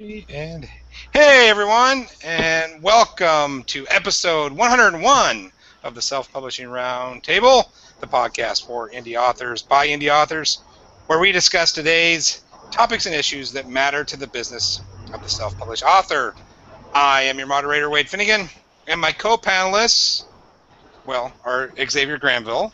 And hey everyone, and welcome to episode 101 of the Self Publishing Roundtable, the podcast for indie authors by indie authors, where we discuss today's topics and issues that matter to the business of the self published author. I am your moderator, Wade Finnegan, and my co panelists, well, are Xavier Granville.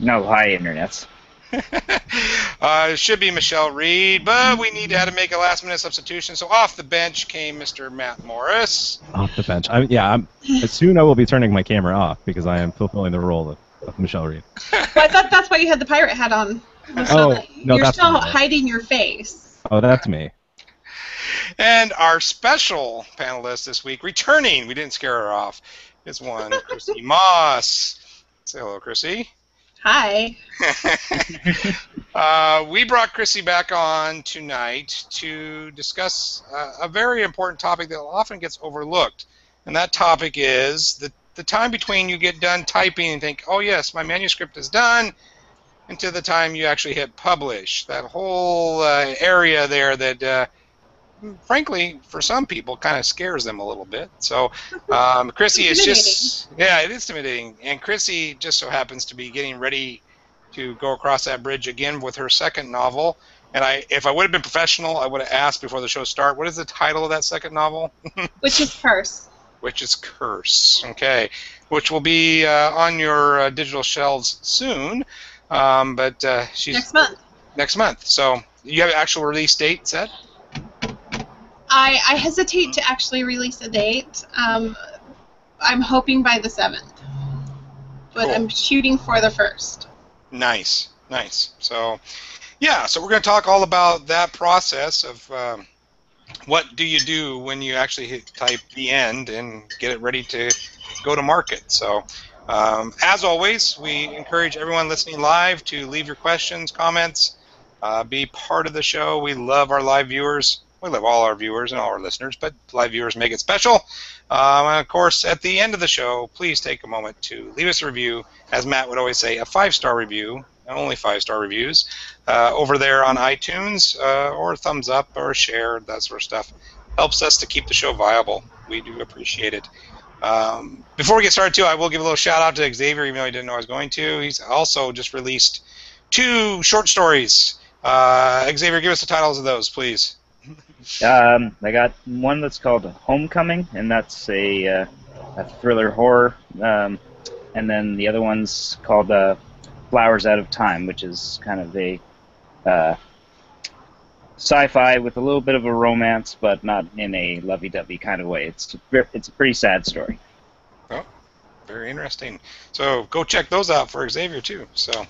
No, hi, internets. uh, it should be Michelle Read, but we need to to make a last minute substitution. So off the bench came Mr. Matt Morris. Off the bench. I, yeah, I'm, soon I will be turning my camera off because I am fulfilling the role of, of Michelle Read. well, I thought that's why you had the pirate hat on. Oh, no, You're that's still not it. hiding your face. Oh, that's me. And our special panelist this week, returning, we didn't scare her off, is one Crissy Moss. Say hello, Crissy. Hi. uh, we brought Crissy back on tonight to discuss uh, a very important topic that often gets overlooked. And that topic is the, the time between you get done typing and think, oh, yes, my manuscript is done, until the time you actually hit publish. That whole uh, area there that, uh, frankly, for some people, kind of scares them a little bit. So, um, Crissy is just, yeah, it is intimidating. And Crissy just so happens to be getting ready to go across that bridge again with her second novel. And I, if I would have been professional, I would have asked before the show start, what is the title of that second novel? Which is curse. Which is Curse. Okay, which will be uh, on your uh, digital shelves soon. Um, but uh, she's Next month. Next month. So you have an actual release date set? I, I hesitate to actually release a date. Um, I'm hoping by the 7th. But Cool. I'm shooting for the 1st. Nice, nice. So, yeah, so we're going to talk all about that process of um, what do you do when you actually hit type the end and get it ready to go to market. So, um, as always, we encourage everyone listening live to leave your questions, comments, uh, be part of the show. We love our live viewers. We love all our viewers and all our listeners, but live viewers make it special. Um, and of course, at the end of the show, please take a moment to leave us a review. As Matt would always say, a five-star review, and only five-star reviews, uh, over there on iTunes, uh, or thumbs up, or share, that sort of stuff. Helps us to keep the show viable. We do appreciate it. Um, before we get started, too, I will give a little shout out to Xavier, even though he didn't know I was going to. He's also just released two short stories. Uh, Xavier, give us the titles of those, please. Um, I got one that's called Homecoming, and that's a, uh, a thriller horror. Um, and then the other one's called uh, Flowers Out of Time, which is kind of a uh, sci-fi with a little bit of a romance, but not in a lovey-dovey kind of way. It's it's a pretty sad story. Oh, very interesting. So go check those out for Xavier too. So,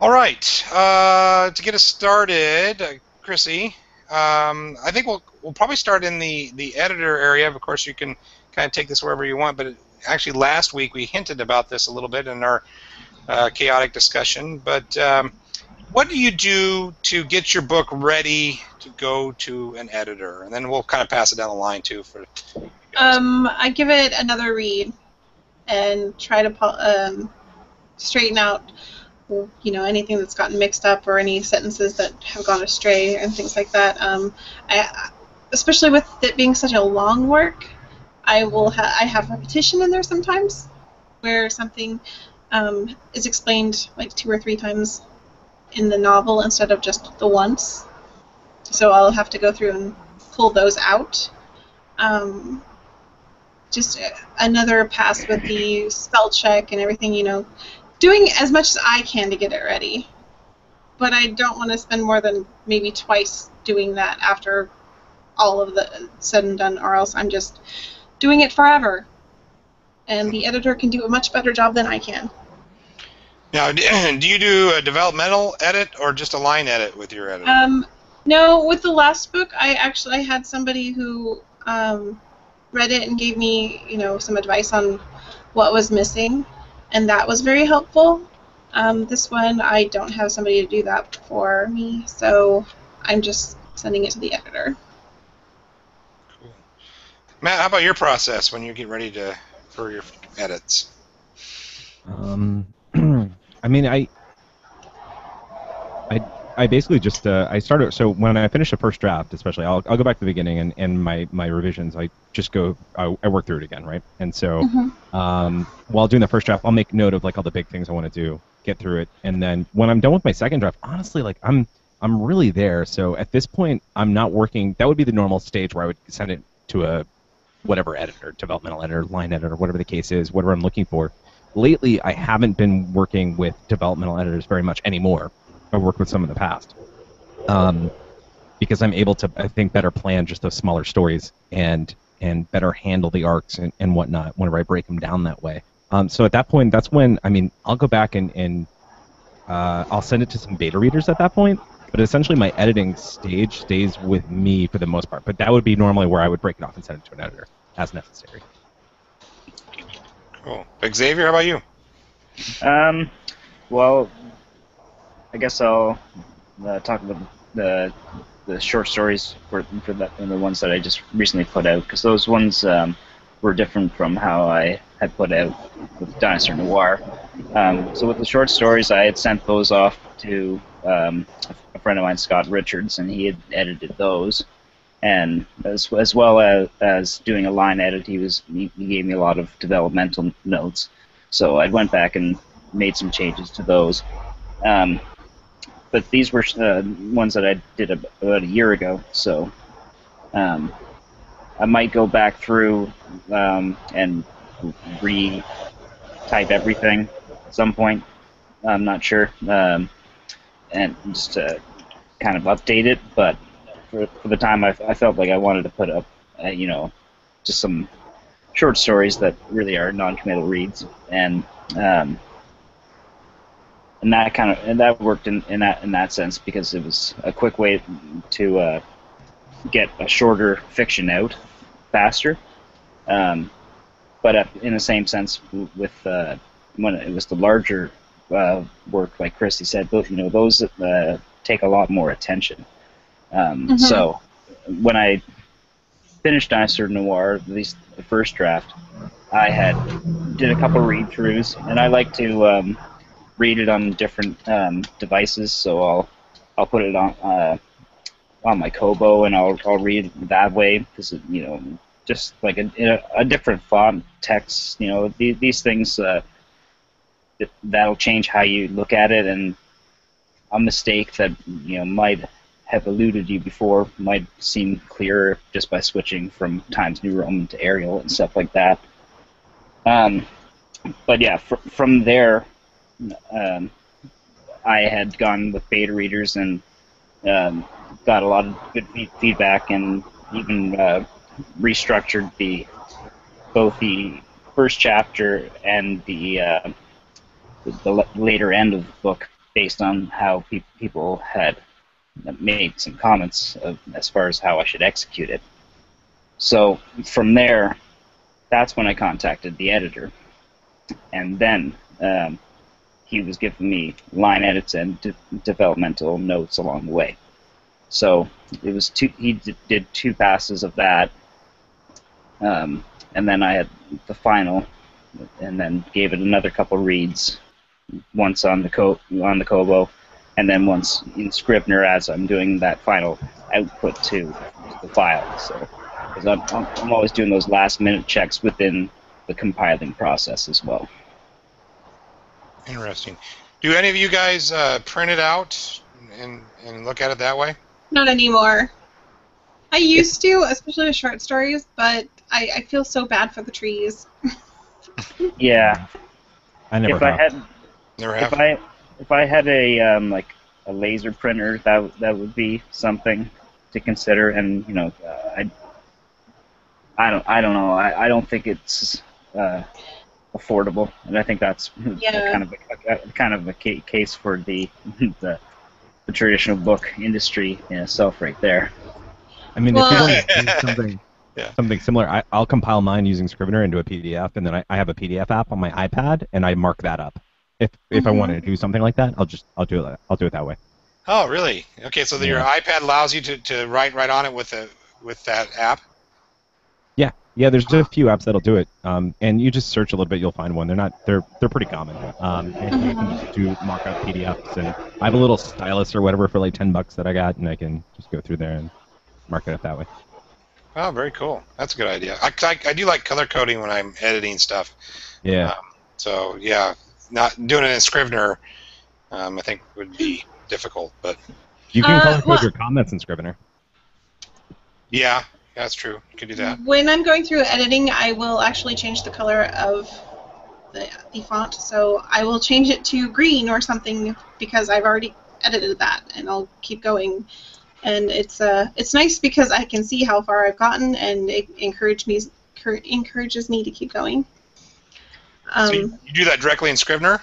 all right. Uh, to get us started, uh, Crissy, um, I think we'll we'll probably start in the the editor area. Of course, you can kind of take this wherever you want. But it, actually, last week we hinted about this a little bit in our uh, chaotic discussion. But um, what do you do to get your book ready to go to an editor? And then we'll kind of pass it down the line too for. Um, I give it another read and try to um, straighten out, you know, anything that's gotten mixed up or any sentences that have gone astray and things like that. Um, I, especially with it being such a long work, I will ha- I have repetition in there sometimes, where something um, is explained like two or three times in the novel instead of just the once. So I'll have to go through and pull those out. Um, just another pass with the spell check and everything, you know, doing as much as I can to get it ready. But I don't want to spend more than maybe twice doing that after all of the said and done, or else I'm just doing it forever. And the editor can do a much better job than I can. Now, do you do a developmental edit or just a line edit with your editor? Um, no, with the last book, I actually I had somebody who um, read it and gave me, you know, some advice on what was missing, and that was very helpful. Um, this one, I don't have somebody to do that for me, so I'm just sending it to the editor. Cool. Matt, how about your process when you get ready to for your edits? Um, I mean, I, I, I basically just uh, I started. So when I finish the first draft, especially, I'll, I'll go back to the beginning and, and my, my revisions. I just go I, I work through it again, right? And so Mhm. um, while doing the first draft, I'll make note of like all the big things I want to do, get through it, and then when I'm done with my second draft, honestly, like I'm I'm really there. So at this point, I'm not working. That would be the normal stage where I would send it to a whatever editor, developmental editor, line editor, whatever the case is, whatever I'm looking for. Lately, I haven't been working with developmental editors very much anymore. I've worked with some in the past. Um, because I'm able to, I think, better plan just those smaller stories and and better handle the arcs and, and whatnot whenever I break them down that way. Um, so at that point, that's when I mean I'll go back and, and uh, I'll send it to some beta readers at that point. But essentially, my editing stage stays with me for the most part. But that would be normally where I would break it off and send it to an editor as necessary. Cool. Xavier, how about you? Um, well, I guess I'll uh, talk about the the short stories for for the, the ones that I just recently put out because those ones um, were different from how I had put out with Dinosaur Noir. Um, so with the short stories, I had sent those off to um, a friend of mine, Scott Richards, and he had edited those. And as, as well as, as doing a line edit, he was he, he gave me a lot of developmental notes. So I went back and made some changes to those. Um, but these were uh, ones that I did about a year ago, so um, I might go back through um, and re-type everything at some point. I'm not sure, um, and just to kind of update it. But for, for the time, I, I felt like I wanted to put up, uh, you know, just some short stories that really are non-committal reads, and um, and that kind of and that worked in, in that in that sense because it was a quick way to uh, get a shorter fiction out faster. Um, but uh, in the same sense, with uh, when it was the larger uh, work, like Crissy said, those you know those uh, take a lot more attention. Um, Mhm. So when I finished Dinosaur Noir, at least the first draft, I had did a couple read throughs, and I like to um, read it on different um, devices. So I'll I'll put it on uh, on my Kobo, and I'll I'll read that way because you know just like a, a, a different font, text. You know these, these things uh, that'll change how you look at it, and a mistake that you know might have eluded you before might seem clearer just by switching from Times New Roman to Arial and stuff like that. Um, but yeah, fr- from there, um, I had gone with beta readers and um, got a lot of good feedback and even uh, restructured the both the first chapter and the uh, the, later end of the book based on how pe- people had made some comments of, as far as how I should execute it. So from there, that's when I contacted the editor, and then um, he was giving me line edits and de- developmental notes along the way. So it was two. He did two passes of that, um, and then I had the final, and then gave it another couple reads, once on the co- on the Kobo, and then once in Scrivener as I'm doing that final output to the file. So, I'm, I'm always doing those last minute checks within the compiling process as well. Interesting. Do any of you guys uh, print it out and, and look at it that way? Not anymore. I used to, especially with short stories, but I, I feel so bad for the trees. Yeah, I never if I had Never if. I if I had a um, like a laser printer, that that would be something to consider. And you know, uh, I I don't I don't know. I, I don't think it's uh, affordable, and I think that's Yeah. kind of a, a- kind of a ca- case for the the, the traditional book industry in itself, right there. I mean, Well- if you want to do something, Yeah. something similar, I, I'll compile mine using Scrivener into a PDF, and then I, I have a PDF app on my iPad, and I mark that up. If if I Mhm. wanted to do something like that, I'll just I'll do it. I'll do it that way. Oh, really? Okay, so your iPad allows you to, to write right on it with a with that app. Yeah, there's a few apps that'll do it, um, and you just search a little bit, you'll find one. They're not, they're they're pretty common. Um, and you can just do mark up PDFs, and I have a little stylus or whatever for like ten bucks that I got, and I can just go through there and mark it up that way. Oh, very cool. That's a good idea. I, I, I do like color coding when I'm editing stuff. Yeah. Um, so yeah, not doing it in Scrivener, um, I think would be difficult. But You can Uh, color code well- your comments in Scrivener. yeah, that's true. You can do that. When I'm going through editing, I will actually change the color of the, the font. So I will change it to green or something because I've already edited that, and I'll keep going. And it's uh, it's nice because I can see how far I've gotten, and it encourage me encourages me to keep going. Um, so you, you do that directly in Scrivener?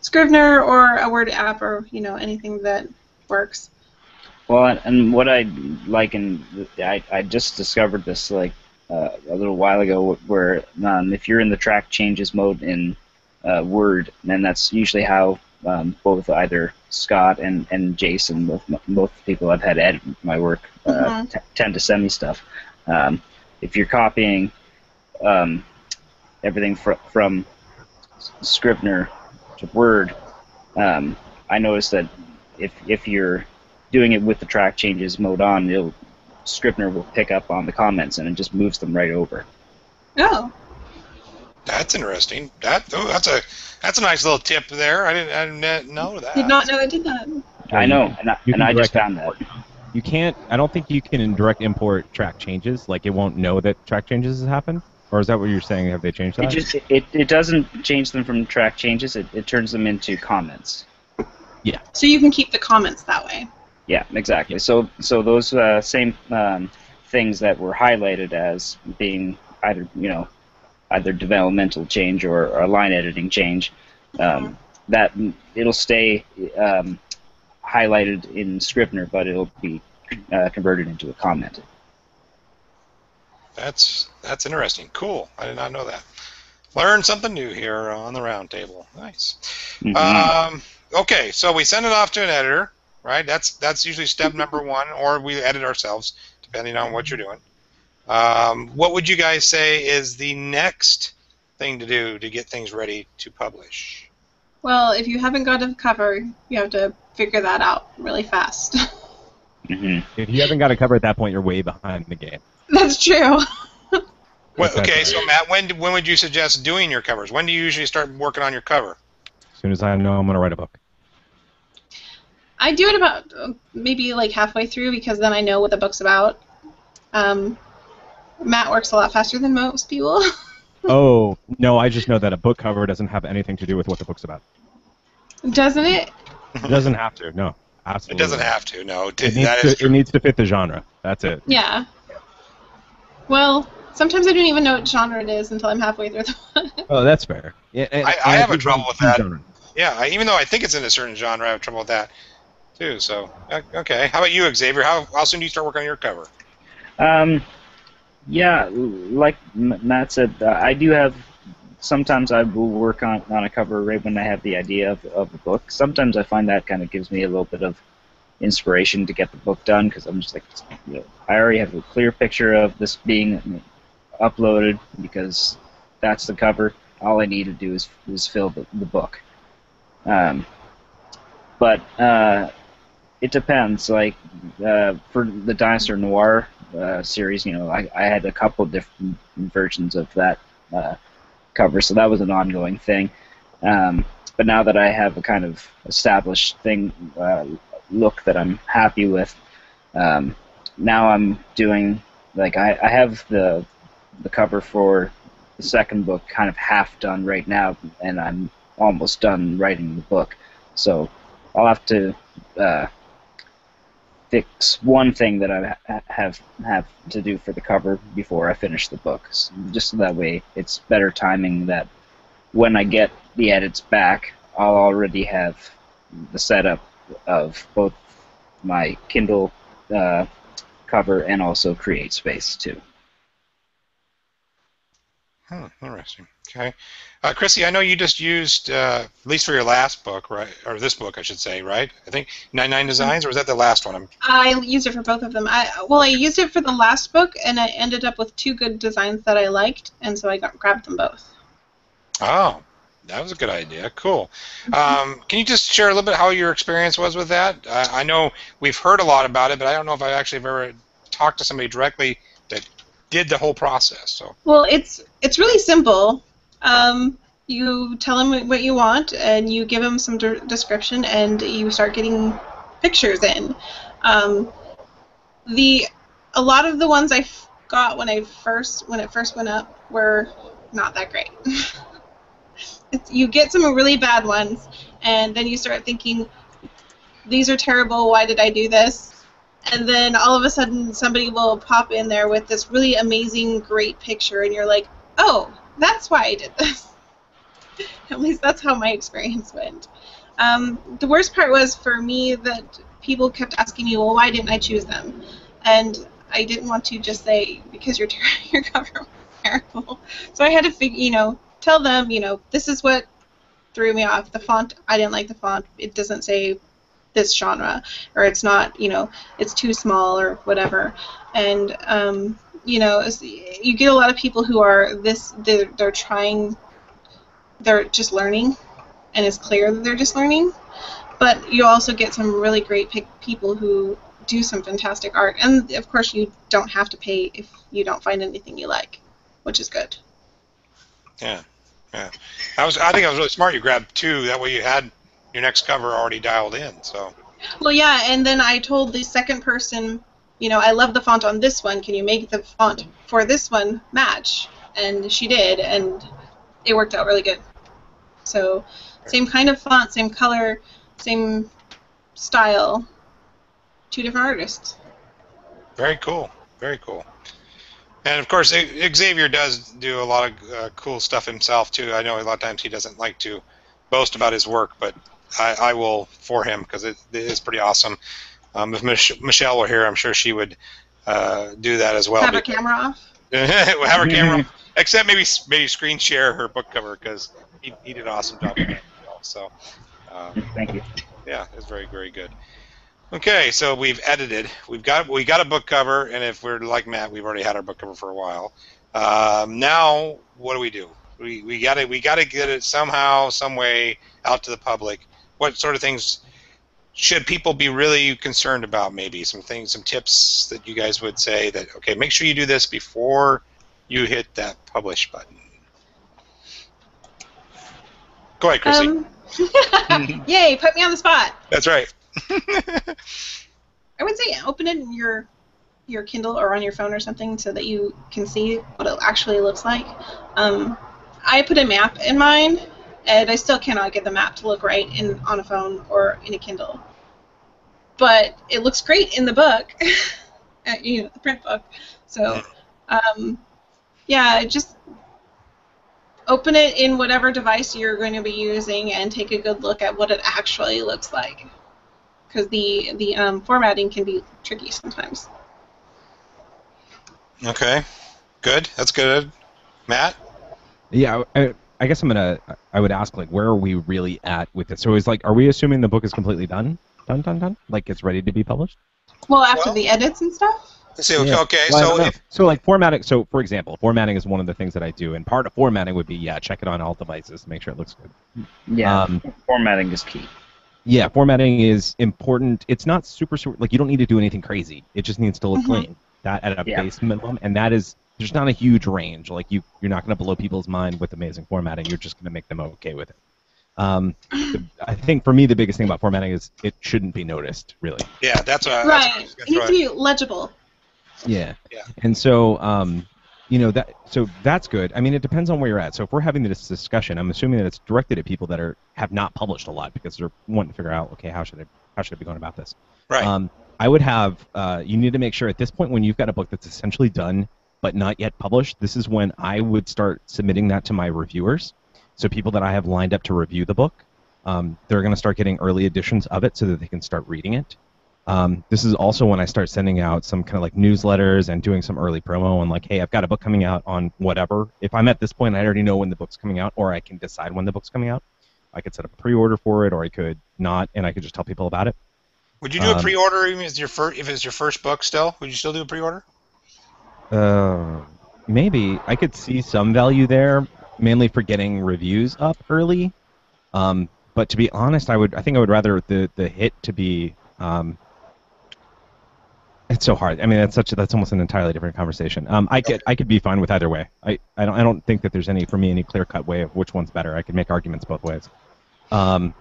Scrivener or a Word app or you know anything that works. Well, and- what I like, and I, I just discovered this like uh, a little while ago, where um, if you're in the track changes mode in uh, Word, then that's usually how um, both either Scott and, and Jason, both both people I've had edit my work, uh, Mhm. t- tend to send me stuff. Um, if you're copying um, everything fr- from Scrivener to Word, um, I noticed that if if you're doing it with the track changes mode on, it'll Scrivener will pick up on the comments and it just moves them right over. Oh, That's interesting. That oh, that's a that's a nice little tip there. I didn't I didn't know that. did not know I did that. I know, and I, and I just direct found that. You can't. I don't think you can direct import track changes. Like it won't know that track changes has happened. Or is that what you're saying? Have they changed that? It just it, it doesn't change them from track changes. It, it turns them into comments. Yeah. So you can keep the comments that way. Yeah, exactly. So so those uh, same um, things that were highlighted as being either you know either developmental change or, or line editing change, um, that it'll stay um, highlighted in Scrivener, but it'll be uh, converted into a comment. That's that's interesting. Cool. I did not know that. Learn something new here on the round table. Nice. Mhm. Um, okay, so we send it off to an editor, right? That's that's usually step number one, or we edit ourselves, depending on what you're doing. Um, what would you guys say is the next thing to do to get things ready to publish? Well, if you haven't got a cover, you have to figure that out really fast. Mhm. if you haven't got a cover at that point, you're way behind the game. That's true. Well, Okay. okay, so Matt, when when would you suggest doing your covers? When do you usually start working on your cover? As soon as I know I'm gonna write a book. I do it about uh, maybe like halfway through because then I know what the book's about. Um, Matt works a lot faster than most people. oh no, I just know that a book cover doesn't have anything to do with what the book's about. Doesn't it? It doesn't have to. No, absolutely. It doesn't have to. No, It that needs, is to, it true. needs to fit the genre. That's it. Yeah. Well, sometimes I don't even know what genre it is until I'm halfway through the book. Oh, that's fair. Yeah, and- I- I have a trouble with that. genre. Yeah, I, even though I think it's in a certain genre, I have trouble with that too. So, okay. How about you, Xavier? How, how soon do you start working on your cover? Um, yeah, like Matt said, uh, I do have. Sometimes I will work on, on a cover right when I have the idea of, of a book. Sometimes I find that kind of gives me a little bit of inspiration to get the book done because I'm just like, you know, I already have a clear picture of this being uploaded because that's the cover. All I need to do is, is fill the, the book. Um, but uh, it depends. Like uh, for the Dinosaur Noir uh, series, you know, I, I had a couple different versions of that uh, cover, so that was an ongoing thing. Um, but now that I have a kind of established thing uh, look that I'm happy with, um, now I'm doing like I, I have the the cover for the second book kind of half done right now, and I'm almost done writing the book. So I'll have to uh, fix one thing that I ha- have have to do for the cover before I finish the book. S- Just so that way, it's better timing that when I get the edits back, I'll already have the setup of both my Kindle uh, cover and also CreateSpace too. Interesting. Okay, uh, Crissy, I know you just used uh, at least for your last book, right, or this book, I should say, right? I think 99designs, or was that the last one? I'm, I used it for both of them. I well, I used it for the last book, and I ended up with two good designs that I liked, and so I got grabbed them both. oh, that was a good idea. Cool. Um, can you just share a little bit how your experience was with that? Uh, I know we've heard a lot about it, but I don't know if I actually have ever talked to somebody directly that did the whole process. So. Well, it's it's really simple. Um, you tell them what you want, and you give them some de- description, and you start getting pictures in. Um, the a lot of the ones I f- got when I first when it first went up were not that great. you get some really bad ones, and then you start thinking, these are terrible. Why did I do this? And then all of a sudden, somebody will pop in there with this really amazing, great picture, and you're like, oh, that's why I did this. At least that's how my experience went. Um, the worst part was for me that people kept asking me, well, why didn't I choose them? And I didn't want to just say because your your cover was terrible. So I had to figure, you know, tell them, you know, this is what threw me off. The font, I didn't like the font. It doesn't say this genre, or it's not, you know, it's too small or whatever. And um, you know, you get a lot of people who are this, they're, they're trying, they're just learning, and it's clear that they're just learning. But you also get some really great people who do some fantastic art, and of course you don't have to pay if you don't find anything you like, which is good. Yeah, yeah. I was. I think I was really smart. You grabbed two. That way you had your next cover already dialed in. So. Well, yeah, and then I told the second person, you know, I love the font on this one. Can you make the font for this one match? And she did, and it worked out really good. So, same kind of font, same color, same style, two different artists. Very cool. Very cool. And of course, Xavier does do a lot of uh, cool stuff himself too. I know a lot of times he doesn't like to boast about his work, but I, I will for him because it, it is pretty awesome. Um, if Mich- Michelle were here, I'm sure she would uh, do that as well. Have her camera off. We'll have her camera, except maybe maybe screen share her book cover because he, he did an awesome job with that. as well. So. Um, Thank you. yeah, it's very very good. Okay, so we've edited. We've got we got a book cover, and if we're like Matt, we've already had our book cover for a while. Um, now, what do we do? We we got to we got to get it somehow, some way out to the public. What sort of things should people be really concerned about? Maybe some things, some tips that you guys would say that okay, make sure you do this before you hit that publish button. Go ahead, Crissy. Um, yay! Put me on the spot. That's right. I would say open it in your your Kindle or on your phone or something so that you can see what it actually looks like. Um, I put a map in mine, and I still cannot get the map to look right in on a phone or in a Kindle. But it looks great in the book, you know, the print book. So, um, yeah, just open it in whatever device you're going to be using and take a good look at what it actually looks like because the the um, formatting can be tricky sometimes. Okay, good. That's good. Matt. Yeah, I, I guess I'm gonna. I would ask like, where are we really at with it? So it's like, are we assuming the book is completely done, done, done, done? Like it's ready to be published? Well, after Well- the edits and stuff. See, okay, Yeah. okay, Well, so if, so like formatting. So for example, formatting is one of the things that I do, and part of formatting would be yeah, check it on all devices to make sure it looks good. Yeah, Um, formatting is key. Yeah, formatting is important. It's not super, super like you don't need to do anything crazy. It just needs to look Mhm. clean. That at a Yeah. base minimum, and that is there's not a huge range. Like you, you're not going to blow people's mind with amazing formatting. You're just going to make them okay with it. Um, the, I think for me the biggest thing about formatting is it shouldn't be noticed really. yeah, that's what. That's what I right. It needs to be legible. Yeah. Yeah. And so, um, you know that so that's good. I mean, it depends on where you're at. So if we're having this discussion, I'm assuming that it's directed at people that are have not published a lot because they're wanting to figure out, okay, how should I how should I be going about this? Right. Um, I would have uh, you need to make sure at this point when you've got a book that's essentially done but not yet published, this is when I would start submitting that to my reviewers. So people that I have lined up to review the book, um, they're going to start getting early editions of it so that they can start reading it. Um, this is also when I start sending out some kind of like newsletters and doing some early promo and like, hey, I've got a book coming out on whatever. If I'm at this point, I already know when the book's coming out, or I can decide when the book's coming out. I could set up a pre-order for it, or I could not, and I could just tell people about it. Would you do a Um, pre-order even if your first if it's your first book still? Would you still do a pre-order? Uh, maybe I could see some value there, mainly for getting reviews up early. Um, but to be honest, I would I think I would rather the the hit to be. Um, it's so hard. I mean, that's such a, that's almost an entirely different conversation. Um, I could I could be fine with either way. I, I don't I don't think that there's any for me any clear cut way of which one's better. I could make arguments both ways. Um,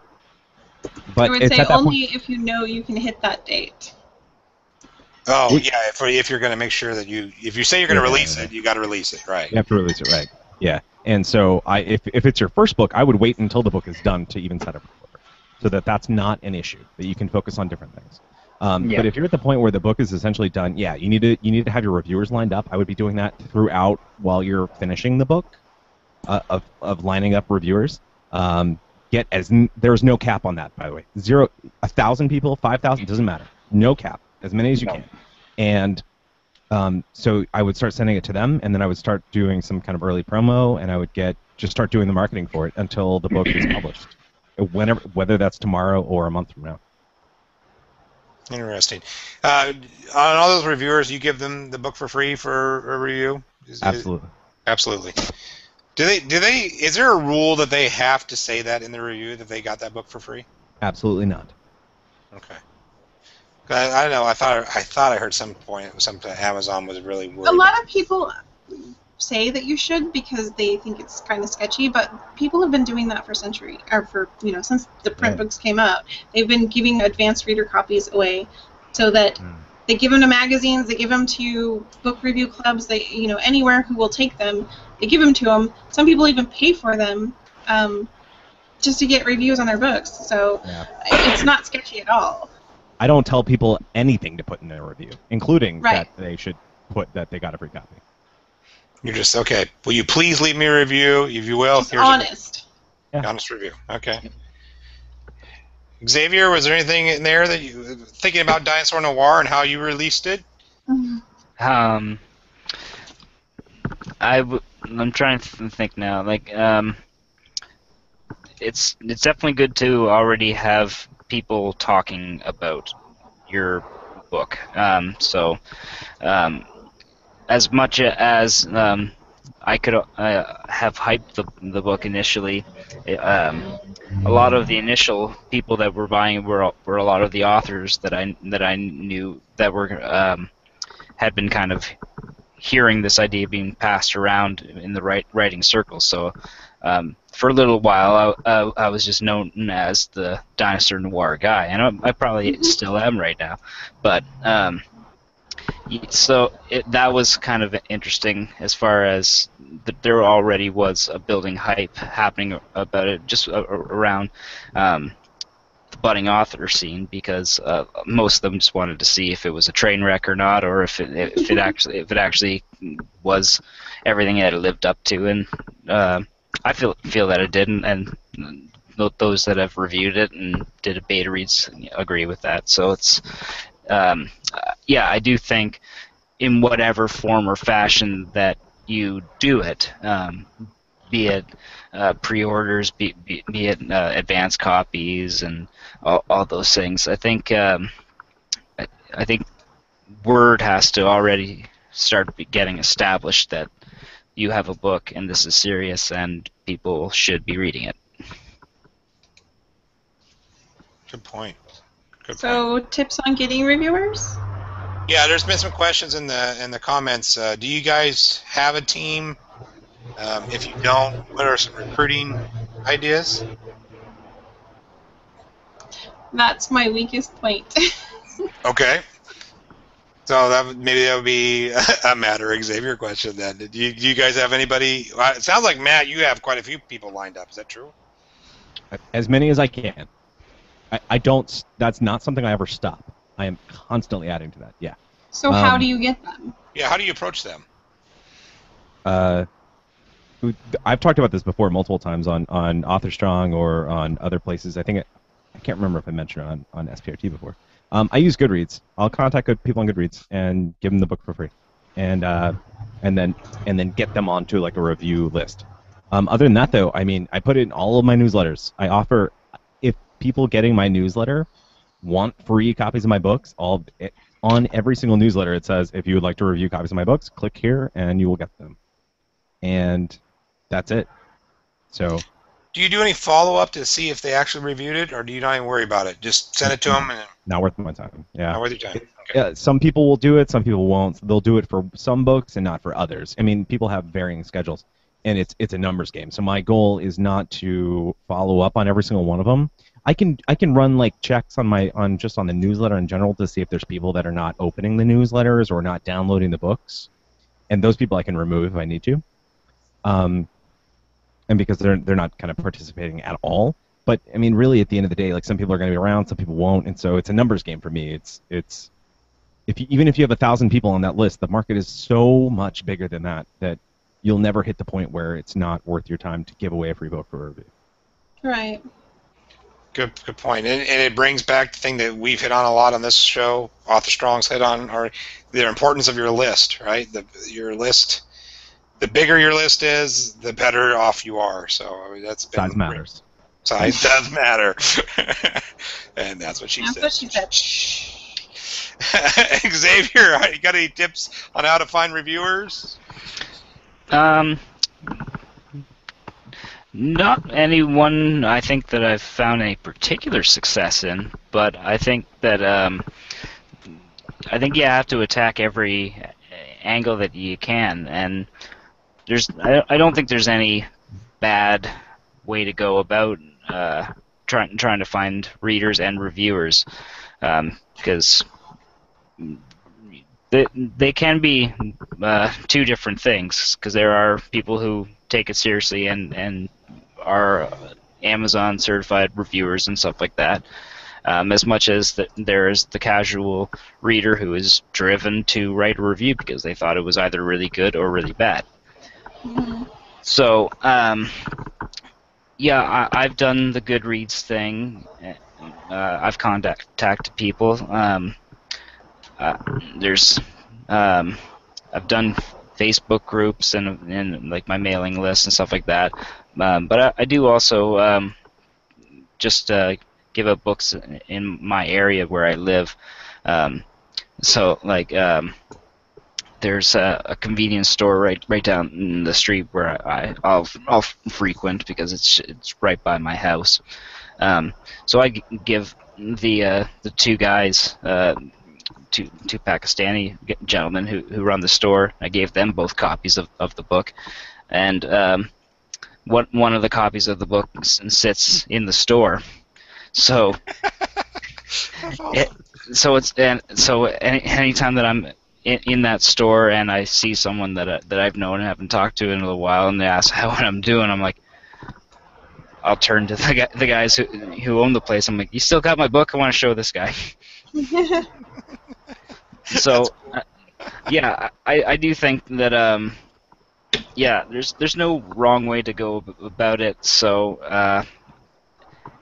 but I would it's say only point. if you know you can hit that date. Oh We- yeah, if, if you're going to make sure that you if you say you're going to Yeah. release it, you got to release it, right? You have to release it right. Yeah. And so I if if it's your first book, I would wait until the book is done to even set up a pre-order, so that that's not an issue. That you can focus on different things. Um, Yeah. But if you're at the point where the book is essentially done, yeah, you need to you need to have your reviewers lined up. I would be doing that throughout while you're finishing the book, uh, of of lining up reviewers. Um, get as n- there's no cap on that, by the way. Zero, a thousand people, five thousand doesn't matter. No cap, as many as you No. can. And um, so I would start sending it to them, and then I would start doing some kind of early promo, and I would get just start doing the marketing for it until the book is published, whenever whether that's tomorrow or a month from now. Interesting. Uh, on all those reviewers, you give them the book for free for a review. Is- Absolutely. absolutely. Do they? Do they? Is there a rule that they have to say that in the review that they got that book for free? Absolutely not. Okay. 'Cause I, I don't know. I thought I thought I heard some point some Amazon was really worried. A lot of people say that you should because they think it's kind of sketchy, but people have been doing that for century or for you know since the print Yeah. books came out. They've been giving advanced reader copies away so that Mm. they give them to magazines, they give them to book review clubs, they you know anywhere who will take them, they give them to them. Some people even pay for them um, just to get reviews on their books. So Yeah. it's not sketchy at all. I don't tell people anything to put in their review, including Right. that they should put that they got a free copy. You're just okay. Will you please leave me a review? If you will, Just here's a- honest. Yeah. honest review. Okay. Xavier, was there anything in there that you thinking about Dinosaur Noir and how you released it? Um, I w- I'm trying to think now. Like, um, it's it's definitely good to already have people talking about your book. Um, so, um, as much as um, I could uh, have hyped the the book initially, um, a lot of the initial people that were buying were were a lot of the authors that I that I knew that were um, had been kind of hearing this idea being passed around in the right writing circles. So um, for a little while, I, I, I was just known as the dinosaur noir guy, and I, I probably Mhm. still am right now. But um, so it, that was kind of interesting as far as th- there already was a building hype happening about it just around um, the budding author scene because uh, most of them just wanted to see if it was a train wreck or not, or if it if it actually if it actually was everything that it lived up to, and uh, I feel feel that it didn't, and those that have reviewed it and did a beta reads agree with that. So it's um, yeah, I do think in whatever form or fashion that you do it, um, be it uh, pre-orders, be, be, be it uh, advanced copies, and all, all those things. I think um, I, I think word has to already start getting established that you have a book and this is serious and people should be reading it. Good point. Good point. So tips on getting reviewers? Yeah, there's been some questions in the in the comments. Uh, do you guys have a team? Um, if you don't, what are some recruiting ideas? That's my weakest point. Okay. So that maybe that would be a matter Xavier question then. Do you, do you guys have anybody? uh, It sounds like Matt, you have quite a few people lined up. Is that true? As many as I can. I, I don't. That's not something I ever stop. I am constantly adding to that. Yeah. so how Um, do you get them? Yeah. How do you approach them? Uh, I've talked about this before multiple times on on Author Strong or on other places. I think it, I can't remember if I mentioned it on on SPRT before. Um, I use Goodreads. I'll contact good people on Goodreads and give them the book for free, and uh, and then and then get them onto like a review list. Um, other than that, though, I mean, I put it in all of my newsletters. I offer if people getting my newsletter want free copies of my books, all on every single newsletter it says if you would like to review copies of my books, click here and you will get them. And that's it. So Do you do any follow up to see if they actually reviewed it, or do you not even worry about it? Just send it to them and not worth my time. Yeah. not worth your time. Okay. Yeah, some people will do it, some people won't. They'll do it for some books and not for others. I mean, people have varying schedules, and it's it's a numbers game. So my goal is not to follow up on every single one of them. I can I can run like checks on my on just on the newsletter in general to see if there's people that are not opening the newsletters or not downloading the books, and those people I can remove if I need to. Um, and because they're they're not kind of participating at all. But I mean, really, at the end of the day, like some people are going to be around, some people won't, and so it's a numbers game for me. It's it's if you, even if you have a thousand people on that list, the market is so much bigger than that that you'll never hit the point where it's not worth your time to give away a free book for a review. Right. Good, good point. And, and it brings back the thing that we've hit on a lot on this show. Author Strong's hit on, or the importance of your list, right? The your list, the bigger your list is, the better off you are. So I mean, that's been Size matters. Size does matter, and that's what she That's said. what she said. Xavier, you got any tips on how to find reviewers? Um, not anyone I think that I've found any particular success in, but I think that um, I think you have to attack every angle that you can, and there's I, I don't think there's any bad way to go about uh, trying trying to find readers and reviewers, because they, they can be uh, two different things because there are people who take it seriously and, and are Amazon certified reviewers and stuff like that. Um, as much as the, there is the casual reader who is driven to write a review because they thought it was either really good or really bad. So, um, yeah, I, I've done the Goodreads thing. Uh, I've contacted people. Um, uh, there's, um, I've done Facebook groups and, and like my mailing list and stuff like that. Um, but I, I do also um, just uh, give out books in my area where I live. Um, so like um, there's a, a convenience store right right down in the street where I I'll, I'll frequent because it's it's right by my house. Um, so I g- give the uh, the two guys. Uh, Two, two Pakistani gentlemen who, who run the store. I gave them both copies of, of the book, and um, one one of the copies of the book sits in the store. So awesome. it, so it's and so any anytime that I'm in, in that store and I see someone that I, that I've known and haven't talked to in a little while and they ask how what I'm doing, I'm like, I'll turn to the guy, the guys who who own the place. I'm like, you still got my book? I want to show this guy. So, uh, yeah, I, I do think that um, yeah, there's there's no wrong way to go ab- about it. So, uh,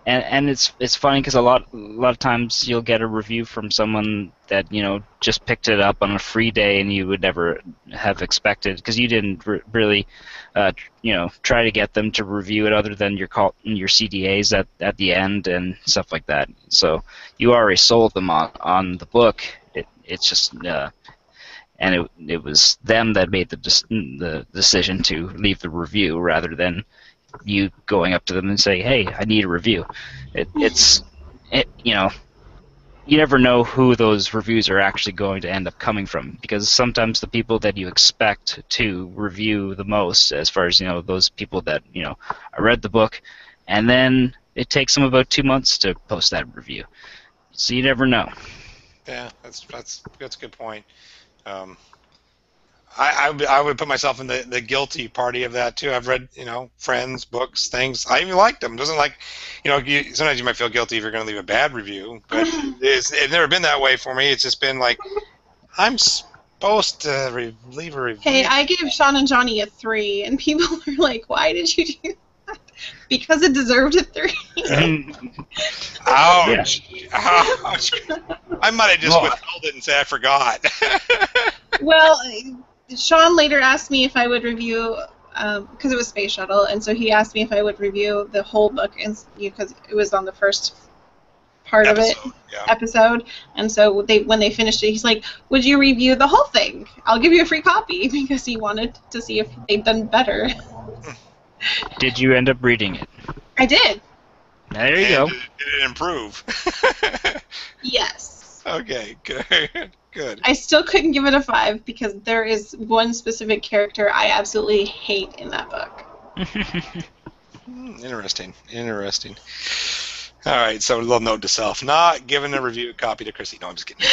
and and it's it's funny because a lot a lot of times you'll get a review from someone that you know just picked it up on a free day and you would never have expected because you didn't re- really uh, you know try to get them to review it other than your call your CTAs at at the end and stuff like that. So you already sold them on on the book. It it's just uh, and it it was them that made the des- the decision to leave the review rather than you going up to them and say, "Hey, I need a review." It, it's it you know you never know who those reviews are actually going to end up coming from because sometimes the people that you expect to review the most as far as you know those people that you know I read the book and then it takes them about 2 months to post that review. So you never know. Yeah, that's that's that's a good point. Um, I, I would- I would put myself in the, the guilty party of that too. I've read you know friends, books, things. I even liked them. It doesn't like, you know, you, sometimes you might feel guilty if you're going to leave a bad review, but it's, it's never been that way for me. It's just been like I'm supposed to re- leave a review. hey, I gave Sean and Johnny a three, and people are like, "Why did you do?" That?" Because it deserved a three. Ouch! Ouch! I might have just Well- withheld it and say I forgot. well, Sean later asked me if I would review um, because it was Space Shuttle, and so he asked me if I would review the whole book, and because it was on the first part of it Episode, Yeah. episode, and so they when they finished it, he's like, "Would you review the whole thing? I'll give you a free copy," because he wanted to see if they'd done better. Did you end up reading it? I did. There you And go. Did it improve? Yes. okay, good, good. I still couldn't give it a five because there is one specific character I absolutely hate in that book. Hmm, Interesting, interesting. All right, so a little note to self: not giving a review copy to Crissy. No, I'm just kidding.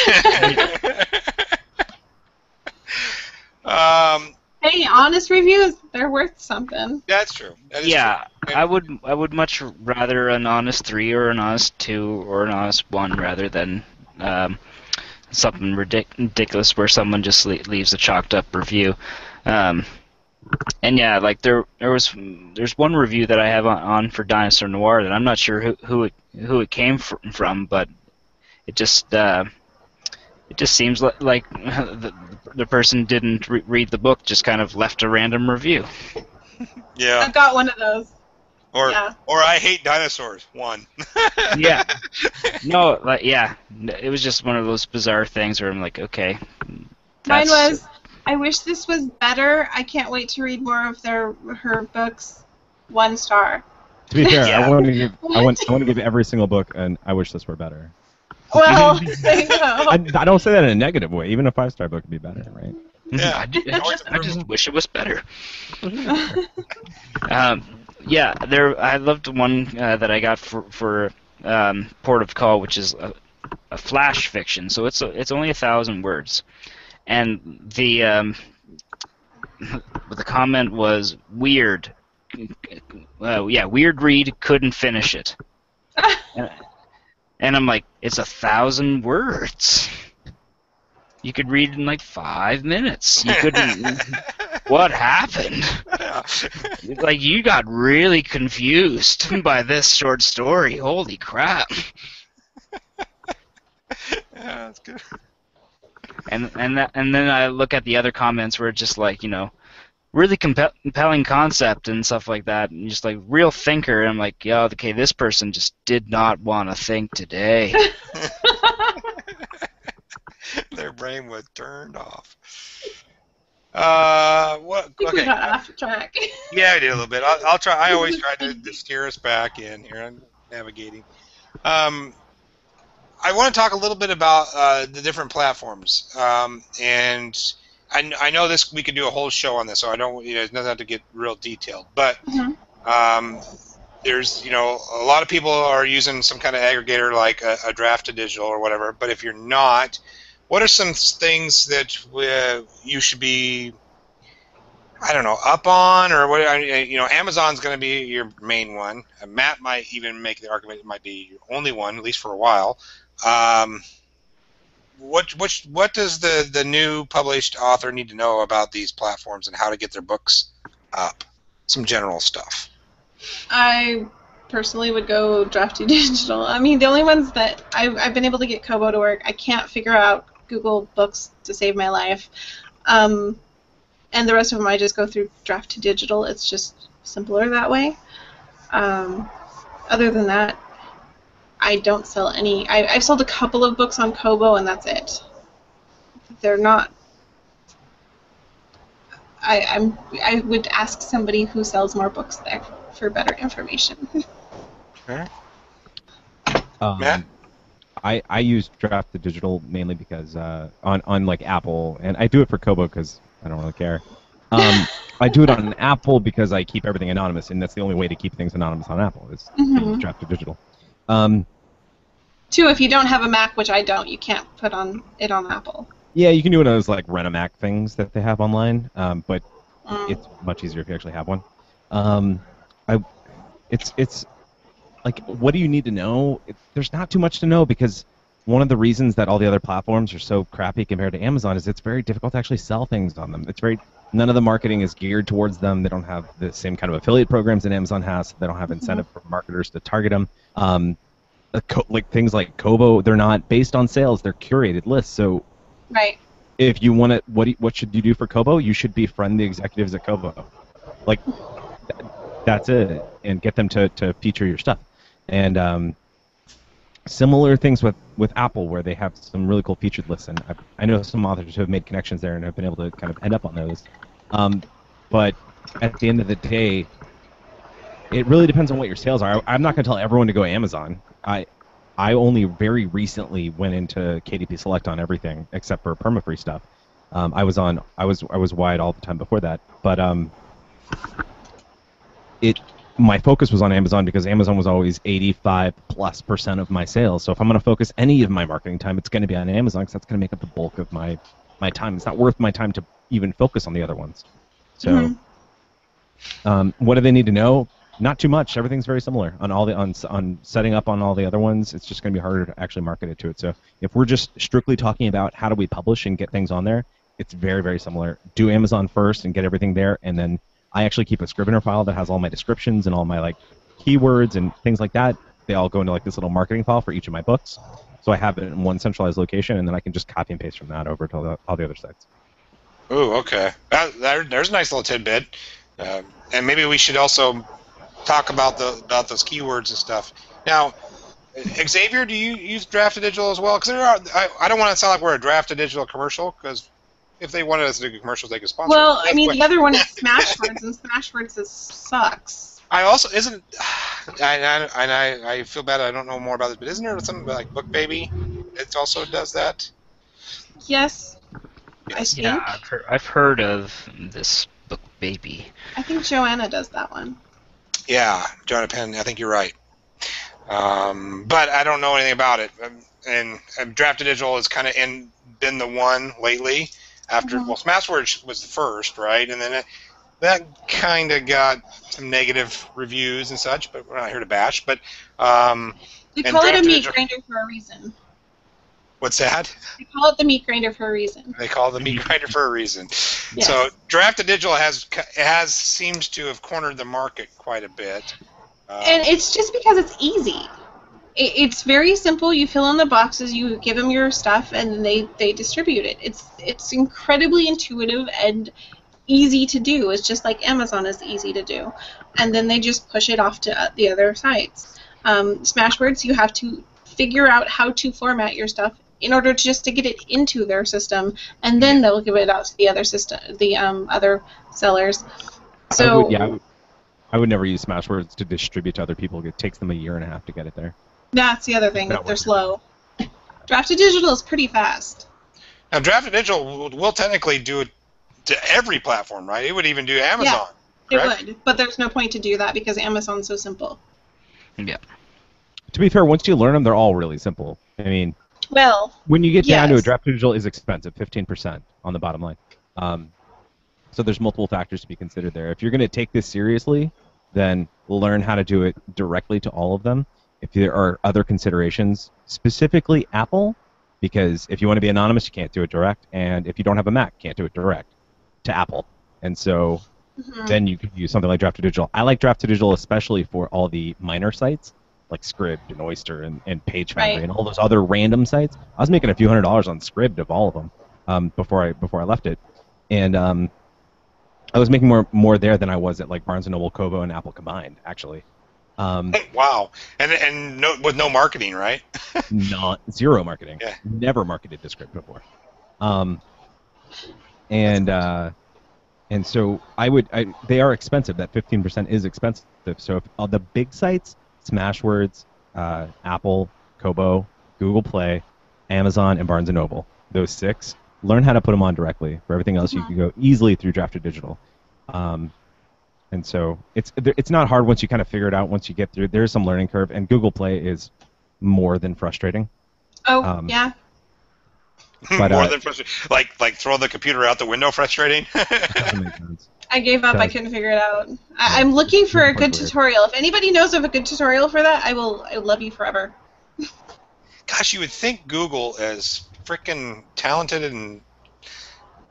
um, Hey, honest reviews, they're worth something. that's true. That is yeah, true. I would I would much rather an honest three or an honest two or an honest one rather than um, something ridic- ridiculous where someone just le- leaves a chalked up review. Um, and yeah, like there there was there's one review that I have on, on for Dinosaur Noir that I'm not sure who who it who it came fr- from, but it just uh, it just seems li- like the, the person didn't re- read the book, just kind of left a random review. Yeah, I've got one of those. Or yeah. or I hate dinosaurs. One. Yeah. No, like yeah, it was just one of those bizarre things where I'm like, okay. Mine was, I wish this was better. I can't wait to read more of their her books. One star. To be fair, Yeah. I want to give I want I want to give every single book, and I wish this were better. Well, there you. I, I don't say that in a negative way. Even a five star book would be better, right? Yeah. I, I just, I just wish it was better. um, yeah, there. I loved one uh, that I got for for um, Port of Call, which is a, a flash fiction. So it's a, it's only a thousand words, and the um, the comment was weird. Uh, yeah, weird read. Couldn't finish it. and, and I'm like, it's a thousand words. You could read in like five minutes. You couldn't. what happened? Like you got really confused by this short story. Holy crap! yeah, that's good. And and that, and then I look at the other comments where it's just like you know, really compe- compelling concept and stuff like that, and just like real thinker. And I'm like, yeah, okay, this person just did not want to think today. Their brain was turned off. Uh, what? Okay. got off track. Yeah, I did a little bit. I'll, I'll try. I always try to, to steer us back in here. I'm navigating. Um, I want to talk a little bit about uh, the different platforms. Um, and I, I know this. We could do a whole show on this, so I don't. You know, it doesn't to get real detailed. But Mhm. um, there's, you know, a lot of people are using some kind of aggregator like a, a draft to digital or whatever. But if you're not, what are some things that uh, you should be I don't know, up on or what? You know, Amazon's going to be your main one. Uh, Matt might even make the argument it might be your only one, at least for a while. Um, what what what does the the new published author need to know about these platforms and how to get their books up? Some general stuff. I personally would go Drafty Digital. I mean, the only ones that I've, I've been able to get Kobo to work, I can't figure out Google Books to save my life. Um, and the rest of them, I just go through Draft to Digital. It's just simpler that way. Um, other than that, I don't sell any. I, I've sold a couple of books on Kobo, and that's it. They're not. I, I'm. I would ask somebody who sells more books there for better information. Um, Matt? I, I use Draft to Digital mainly because uh, on on like Apple, and I do it for Kobo because I don't really care. Um, I do it on Apple because I keep everything anonymous, and that's the only way to keep things anonymous on Apple is Mhm. Draft to Digital. Um, Two, if you don't have a Mac, which I don't, you can't put on it on Apple. yeah, you can do one of those like rent a Mac things that they have online, um, but Mm. it's much easier if you actually have one. Um, I, it's it's like what do you need to know? It, there's not too much to know because one of the reasons that all the other platforms are so crappy compared to Amazon is it's very difficult to actually sell things on them. It's very none of the marketing is geared towards them. They don't have the same kind of affiliate programs that Amazon has. They don't have incentive for marketers to target them. Um, like things like Kobo, they're not based on sales. They're curated lists. So Right. if you want to, what you- what should you do for Kobo? You should befriend the executives at Kobo, like that's it, and get them to, to feature your stuff. And um, similar things with, with Apple, where they have some really cool featured lists, and I, I know some authors who have made connections there and have been able to kind of end up on those. Um, but at the end of the day, it really depends on what your sales are. I, I'm not going to tell everyone to go Amazon. I I only very recently went into KDP Select on everything except for permafree stuff. Um, I was on I was I was wide all the time before that, but um, it my focus was on Amazon because Amazon was always 85 plus percent of my sales. So if I'm going to focus any of my marketing time, it's going to be on Amazon because that's going to make up the bulk of my my time. It's not worth my time to even focus on the other ones. So, Mhm. um, what do they need to know? Not too much. Everything's very similar on all the on on setting up on all the other ones. It's just going to be harder to actually market it to it. So if we're just strictly talking about how do we publish and get things on there, it's very very similar. Do Amazon first and get everything there, and then I actually keep a Scrivener file that has all my descriptions and all my like keywords and things like that. They all go into like this little marketing file for each of my books. So I have it in one centralized location, and then I can just copy and paste from that over to all the, all the other sites. Ooh, okay. That, there, there's a nice little tidbit. Um, and maybe we should also talk about the about those keywords and stuff. Now, Xavier, do you use Draft Digital as well? Because there are, I, I don't want to sound like we're a Draft Digital commercial. Because if they wanted us to do commercials, they could sponsor. Well, us. I mean, the other one is Smashwords, and Smashwords is sucks. I also isn't. I, I, and I, I feel bad. I don't know more about this, but isn't there something like Book Baby? It also does that. Yes, I think. Yeah, I've heard, I've heard of this book, Baby. I think Joanna does that one. Yeah, Joanna Penn. I think you're right. Um, but I don't know anything about it. Um, And, and Draft to Digital has kind of in, been the one lately. After Mhm. well, Smashwords was the first, right? And then it, that kind of got some negative reviews and such. But we're not here to bash. But um, They call it a meat Digital- grinder for a reason. what's that? They call it the meat grinder for a reason. They call it the meat grinder for a reason. Yes. So Draft to Digital has has seems to have cornered the market quite a bit. Um, And it's just because it's easy. It, it's very simple. You fill in the boxes, you give them your stuff, and they, they distribute it. It's it's incredibly intuitive and easy to do. It's just like Amazon is easy to do, and then they just push it off to uh, the other sites. Um, Smashwords, you have to figure out how to format your stuff in order to just to get it into their system, and then they'll give it out to the other system, the um, other sellers. I So would, yeah, I would, I would never use Smashwords to distribute to other people. It takes them a year and a half to get it there. That's the other thing. That That they're works. slow. Draft to Digital is pretty fast. Now, Draft to Digital will, will technically do it to every platform, right? It would even do Amazon. It Correct. would, but there's no point to do that because Amazon's so simple. Yeah. To be fair, once you learn them, they're all really simple. I mean, Well, when you get down to a Yes. draft digital is expensive, 15% on the bottom line. Um, so there's multiple factors to be considered there. If you're going to take this seriously, then learn how to do it directly to all of them. If there are other considerations, specifically Apple, because if you want to be anonymous, you can't do it direct, and if you don't have a Mac, can't do it direct to Apple. And so mhm. then you could use something like Draft to Digital. I like Draft to Digital especially for all the minor sites like Scribd and Oyster and, and PageFoundry Right. and all those other random sites. I was making a few hundred dollars on Scribd of all of them um, before I before I left it, and um, I was making more more there than I was at like Barnes and Noble, Kobo, and Apple combined. Actually, um, Wow, and and no, with no marketing, right? not zero marketing. Yeah. Never marketed the Scribd before. Um, and uh, and so I would I, they are expensive. That 15% is expensive. So if uh, the big sites, Smashwords, uh, Apple, Kobo, Google Play, Amazon, and Barnes and Noble, those six, learn how to put them on directly. For everything else, you Mhm. can go easily through Draft to Digital. Um, and so it's it's not hard once you kind of figure it out. Once you get through, there's some learning curve, and Google Play is more than frustrating. oh um, yeah, But, More uh, than frustrating. Like like throw the computer out the window, frustrating. Doesn't make sense. I gave up. I couldn't figure it out. I, I'm looking for a good Quite tutorial. If anybody knows of a good tutorial for that, I will. I love you forever. Gosh, you would think Google, as freaking talented and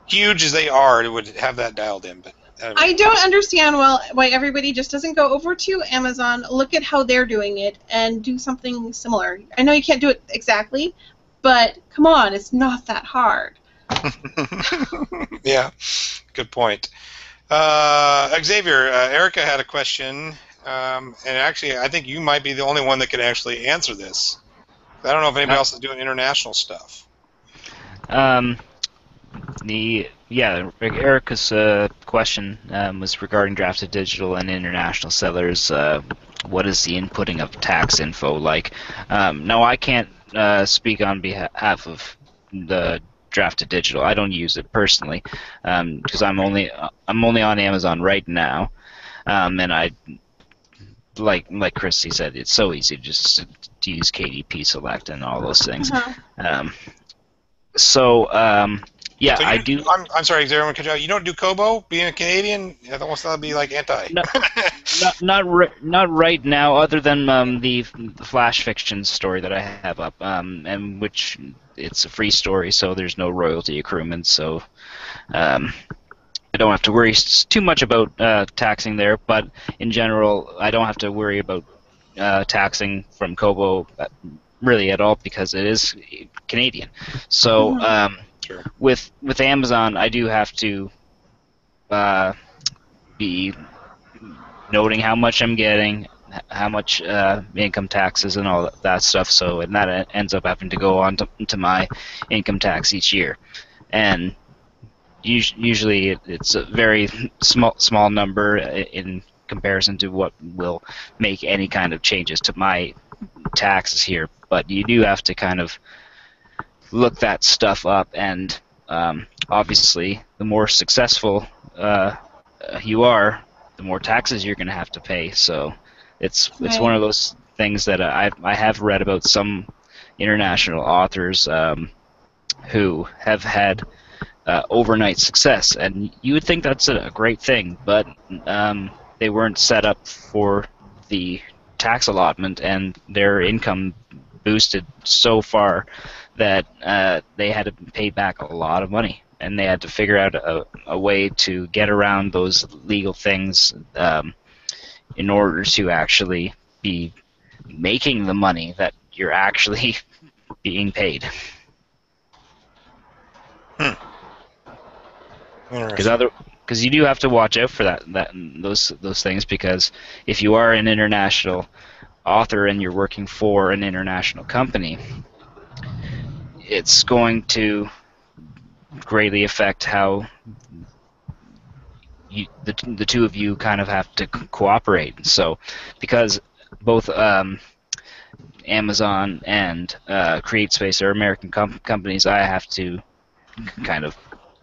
huge as they are, it would have that dialed in. But uh, I don't understand well why everybody just doesn't go over to Amazon, look at how they're doing it, and do something similar. I know you can't do it exactly, but come on, it's not that hard. yeah, good point. Uh, Xavier, uh, Erica had a question, um, and actually, I think you might be the only one that can actually answer this. I don't know if anybody Uh, else is doing international stuff. Um, the yeah, Erica's uh, question um, was regarding Draft to Digital and international sellers. Uh, what is the inputting of tax info like? Um, no, I can't uh, speak on behalf of the Draft to Digital. I don't use it personally because I'm only I'm only on Amazon right now, um, and I like like Crissy said, it's so easy just to use KDP select and all those things. Uh-huh. Um, so um, yeah, So I do. I'm, I'm sorry, I'm you. You don't do Kobo, being a Canadian? I almost thought that'd be like anti. No. Not not ri- not right now, other than um, the, the flash fiction story that I have up, um, and which it's a free story, so there's no royalty accruement, so um, I don't have to worry too much about uh, taxing there. But in general, I don't have to worry about uh, taxing from Kobo uh, really at all because it is Canadian. So. Mhm. Um, Sure. with with Amazon, I do have to uh, be noting how much I'm getting, how much uh, income taxes and all that, stuff. So and that ends up having to go on to, to my income tax each year, and us- usually it, it's a very small small number in comparison to what will make any kind of changes to my taxes here. But you do have to kind of look that stuff up, and um, obviously, the more successful uh, you are, the more taxes you're going to have to pay. So it's it's Right. one of those things that I I have read about some international authors um, who have had uh, overnight success, and you would think that's a great thing, but um, they weren't set up for the tax allotment, and their income boosted so far that uh, they had to pay back a lot of money, and they had to figure out a, a way to get around those legal things um, in order to actually be making the money that you're actually being paid. Because Interesting. other because you do have to watch out for that that those those things because if you are an international author and you're working for an international company, it's going to greatly affect how you, the, the two of you kind of have to co- cooperate. So, because both um, Amazon and uh, CreateSpace are American com- companies, I have to kind of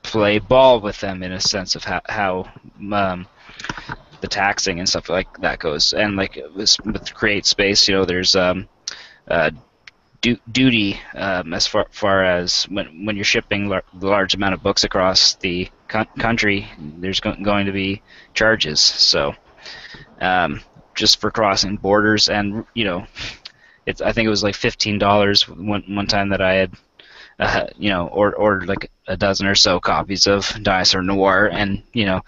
play ball with them in a sense of how, how um, the taxing and stuff like that goes. And like with, with CreateSpace, you know, there's um, uh, du- duty um, as far, far as when, when you're shipping lar- large amount of books across the co- country, there's go- going to be charges. So um, just for crossing borders, and you know, it's I think it was like fifteen dollars one one time that I had. Uh, you know, or ordered like a dozen or so copies of Dinosaur Noir, and you know,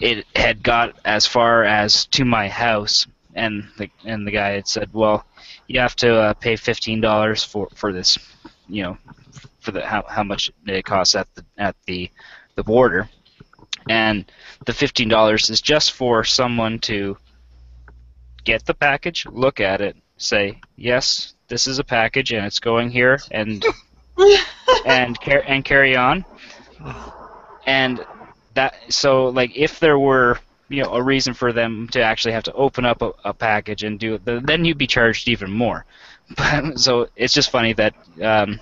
it had got as far as to my house, and the and the guy had said, "Well, you have to uh, pay fifteen dollars for for this, you know, for the how, how much it costs at the at the the border, and the fifteen dollars is just for someone to get the package, look at it, say yes, this is a package and it's going here, and and car- and carry on, and that so like if there were you know a reason for them to actually have to open up a, a package and do it, then you'd be charged even more. so it's just funny that um,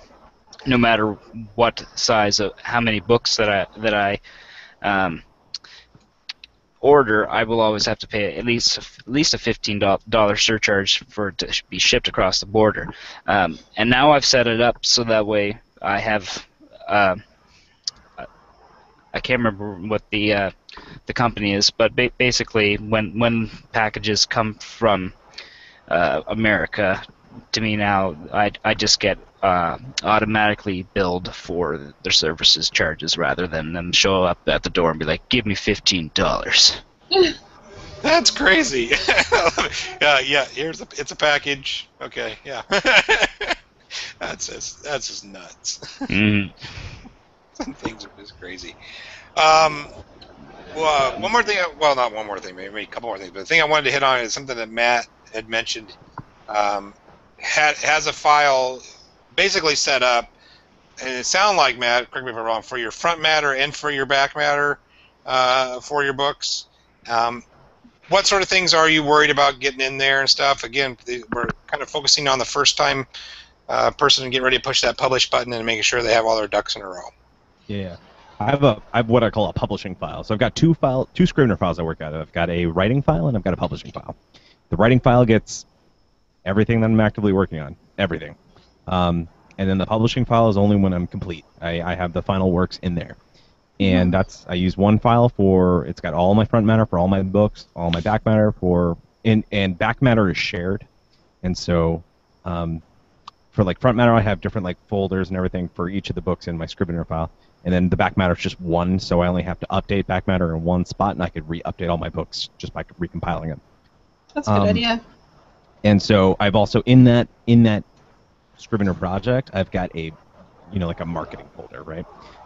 no matter what size of how many books that I that I um, order, I will always have to pay at least at least a fifteen dollar surcharge for it to be shipped across the border. Um, and now I've set it up so that way I have. Uh, I can't remember what the uh, the company is, but ba- basically, when when packages come from uh, America to me now, I, I just get uh, automatically billed for their services charges rather than them show up at the door and be like, "Give me fifteen dollars." That's crazy. yeah, yeah. Here's a, it's a package. Okay, yeah. that's just that's just nuts. Mm. Some things are just crazy. Um, well, uh, one more thing. Well, not one more thing. Maybe a couple more things. But the thing I wanted to hit on is something that Matt had mentioned. Um, had has a file basically set up, and it sounded like Matt. Correct me if I'm wrong. For your front matter and for your back matter, uh, for your books. Um, what sort of things are you worried about getting in there and stuff? Again, we're kind of focusing on the first time uh, person getting ready to push that publish button and making sure they have all their ducks in a row. Yeah. I have a I have what I call a publishing file. So I've got two file two Scrivener files I work out of. I've got a writing file and I've got a publishing file. The writing file gets everything that I'm actively working on, everything. Um, and then the publishing file is only when I'm complete. I, I have the final works in there. And that's I use one file for it's got all my front matter for all my books, all my back matter for and and back matter is shared. And so um, for like front matter I have different like folders and everything for each of the books in my Scrivener file and then the back matter is just one, so I only have to update back matter in one spot, and I could re-update all my books just by recompiling them. That's a good Um, idea. And so I've also in that in that Scrivener project, I've got a, you know, like a marketing folder, right?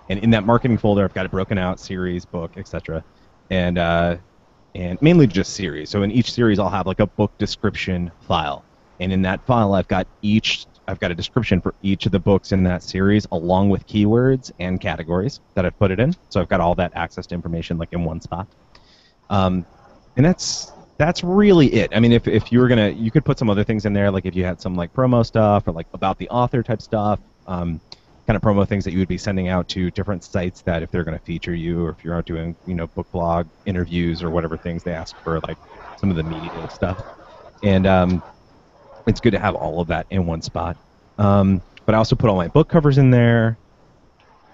And in that marketing folder, I've got it broken out, series, book, etc. And uh, and mainly just series. So in each series, I'll have like a book description file, and in that file, I've got each I've got a description for each of the books in that series, along with keywords and categories that I've put it in. So I've got all that access to information like in one spot. Um, and that's that's really it. I mean, if, if you were gonna, you could put some other things in there, like if you had some like promo stuff or like about the author type stuff, um, kind of promo things that you would be sending out to different sites that if they're gonna feature you or if you're out doing, you know, book blog interviews or whatever things they ask for, like some of the media stuff. And um, it's good to have all of that in one spot. Um, but I also put all my book covers in there.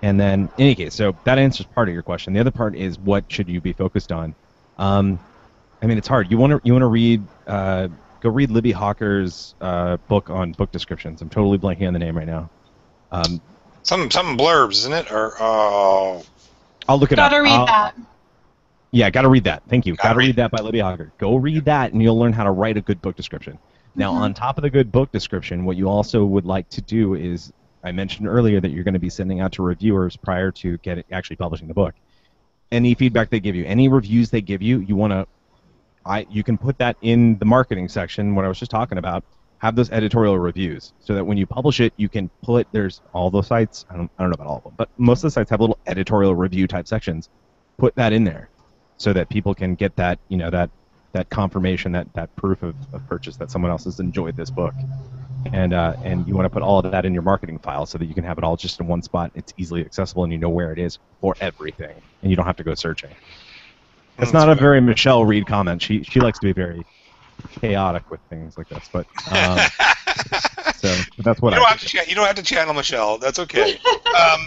And then, in any case, so that answers part of your question. The other part is what should you be focused on? Um, I mean, it's hard. You want to you want to read. Uh, go read Libbie Hawker's uh, book on book descriptions. I'm totally blanking on the name right now. Um, Some some blurbs, isn't it? Or oh, I'll look it Gotta up. read I'll- that. Yeah, got to read that. Thank you. Gotta Got to read read that by Libby Hawker. Go read that, and you'll learn how to write a good book description. Now, Mhm. on top of the good book description, what you also would like to do is, I mentioned earlier that you're going to be sending out to reviewers prior to get it, actually publishing the book. Any feedback they give you, any reviews they give you, you want to, I you can put that in the marketing section. What I was just talking about, have those editorial reviews so that when you publish it, you can put there's all those sites. I don't I don't know about all of them, but most of the sites have little editorial review type sections. Put that in there so that people can get that you know that that confirmation that that proof of, of purchase that someone else has enjoyed this book. And uh, and you want to put all of that in your marketing file so that you can have it all just in one spot. It's easily accessible and you know where it is for everything and you don't have to go searching. It's That's not a very Michelle Read comment. She she likes to be very chaotic with things like this but um, so that's what you don't I have to you don't have to channel Michelle. That's okay. um,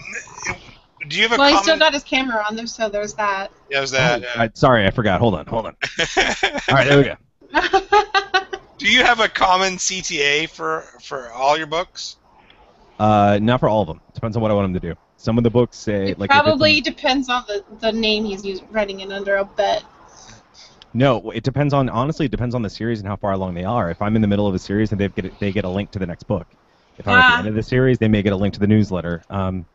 do you have a Well, he's still got his camera on there, so there's that. Yeah, There's that. Oh, I- sorry i forgot hold on hold on all right there we go do you have a common CTA for for all your books? uh, not for all of them depends on what i want them to do some of the books say it like if it's in- probably depends on the, the name he's using, writing it under, I'll bet. No, it depends on honestly. It depends on the series and how far along they are. If I'm in the middle of a series, then they get a, they get a link to the next book. If I'm at Ah. the end of the series, they may get a link to the newsletter. Um,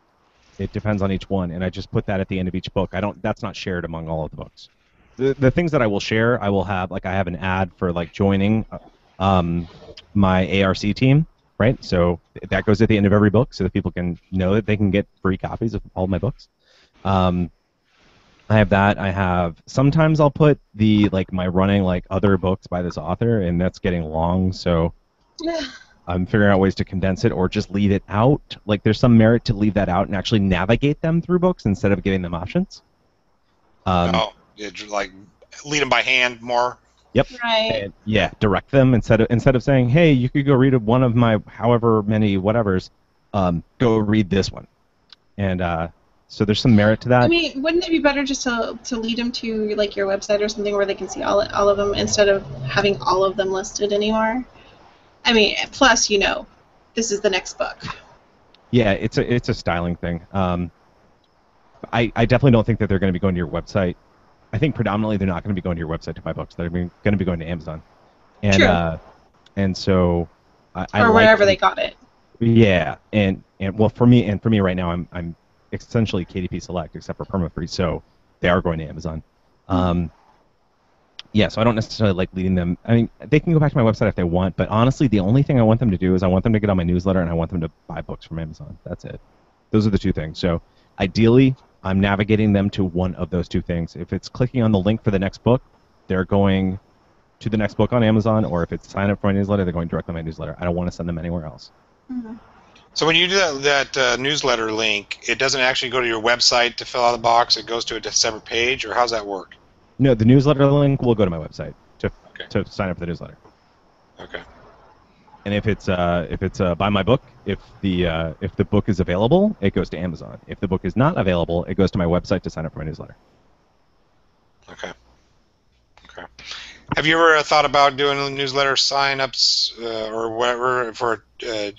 it depends on each one, and I just put that at the end of each book. I don't. That's not shared among all of the books. The the things that I will share, I will have like I have an ad for like joining, uh, um, my ARC team, right? So that goes at the end of every book, so that people can know that they can get free copies of all my books. Um, I have that. I have sometimes I'll put the like my running like other books by this author, and that's getting long, so I'm figuring out ways to condense it or just leave it out. Like there's some merit to leave that out and actually navigate them through books instead of giving them options. Um, oh, like lead them by hand more. Yep. right. and, yeah, direct them instead of instead of saying, "Hey, you could go read one of my however many whatevers." Um, go read this one, and uh, so there's some merit to that. I mean, wouldn't it be better just to, to lead them to like your website or something where they can see all all of them instead of having all of them listed anymore? I mean, plus you know, this is the next book. Yeah, it's a it's a styling thing. Um, I I definitely don't think that they're going to be going to your website. I think predominantly they're not going to be going to your website to buy books. They're going to be going to Amazon, and True. uh, and so I, I or like- wherever they got it. Yeah, and and well for me and for me right now I'm I'm essentially KDP Select except for permafreeze, so they are going to Amazon. Um, yeah, so I don't necessarily like leading them. I mean, they can go back to my website if they want, but honestly, the only thing I want them to do is I want them to get on my newsletter and I want them to buy books from Amazon. That's it. Those are the two things. So ideally, I'm navigating them to one of those two things. If it's clicking on the link for the next book, they're going to the next book on Amazon, or if it's sign up for my newsletter, they're going directly to my newsletter. I don't want to send them anywhere else. Mhm. So when you do that, that uh, newsletter link, it doesn't actually go to your website to fill out the box. It goes to a separate page, or how's that work? No, the newsletter link will go to my website to Okay. to sign up for the newsletter. Okay. And if it's uh, if it's uh, buy my book, if the uh, if the book is available, it goes to Amazon. If the book is not available, it goes to my website to sign up for my newsletter. Okay. Okay. Have you ever uh, thought about doing newsletter sign-ups uh, or whatever for, uh,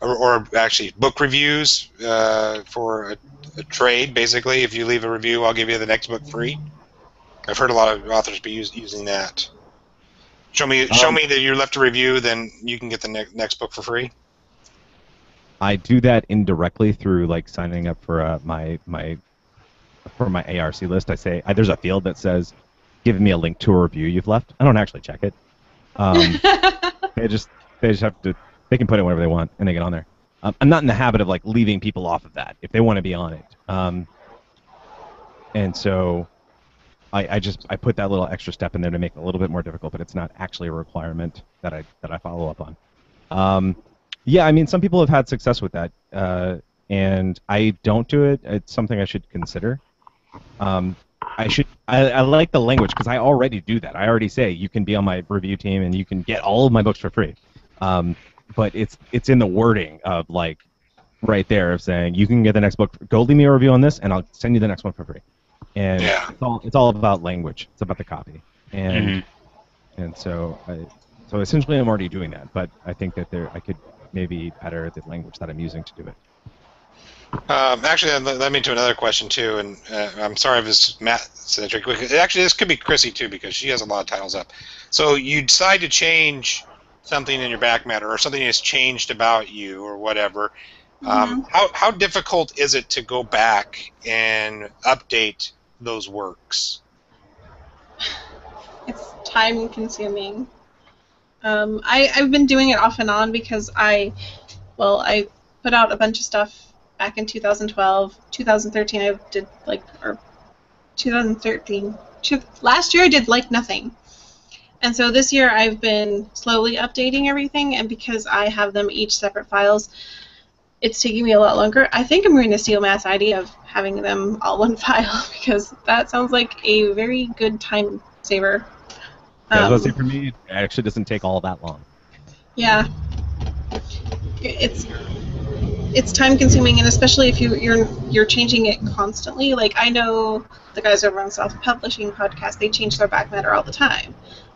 or, or actually book reviews uh, for a, a trade? Basically, if you leave a review, I'll give you the next book free. I've heard a lot of authors be use, using that. Show me, show Um, me that you left a review, then you can get the ne- next book for free. I do that indirectly through like signing up for uh, my my for my ARC list. I say I, there's a field that says, "Give me a link to a review you've left." I don't actually check it. Um, they just they just have to they can put it whenever they want and they get on there. Um, I'm not in the habit of like leaving people off of that if they want to be on it. Um, and so I, I just I put that little extra step in there to make it a little bit more difficult, but it's not actually a requirement that I that I follow up on. Um, yeah, I mean some people have had success with that, uh, and I don't do it. It's something I should consider. Um, I should. I, I like the language because I already do that. I already say you can be on my review team and you can get all of my books for free. Um, but it's it's in the wording of like right there of saying you can get the next book. Go leave me a review on this, and I'll send you the next one for free. And Yeah. it's all it's all about language. It's about the copy. And Mhm. and so I, so essentially I'm already doing that. But I think that there I could maybe better the language that I'm using to do it. Um, actually, that led me to another question too, and uh, I'm sorry if it's Matt centric. Actually, this could be Crissy too because she has a lot of titles up. So you decide to change something in your back matter, or something has changed about you, or whatever. Um, how how difficult is it to go back and update those works? it's time consuming. Um, I, I've been doing it off and on because I, well, I put out a bunch of stuff back in 2012. 2013, I did like, or 2013. Two, last year, I did like nothing. And so this year, I've been slowly updating everything, and because I have them each separate files, it's taking me a lot longer. I think I'm going to steal Matt's idea of having them all one file because that sounds like a very good time saver. Yeah, I was Um, gonna say for me, it actually doesn't take all that long. yeah. It's it's time consuming and especially if you you're you're changing it constantly. Like I know the guys over on Self Publishing podcast, they change their back matter all the time.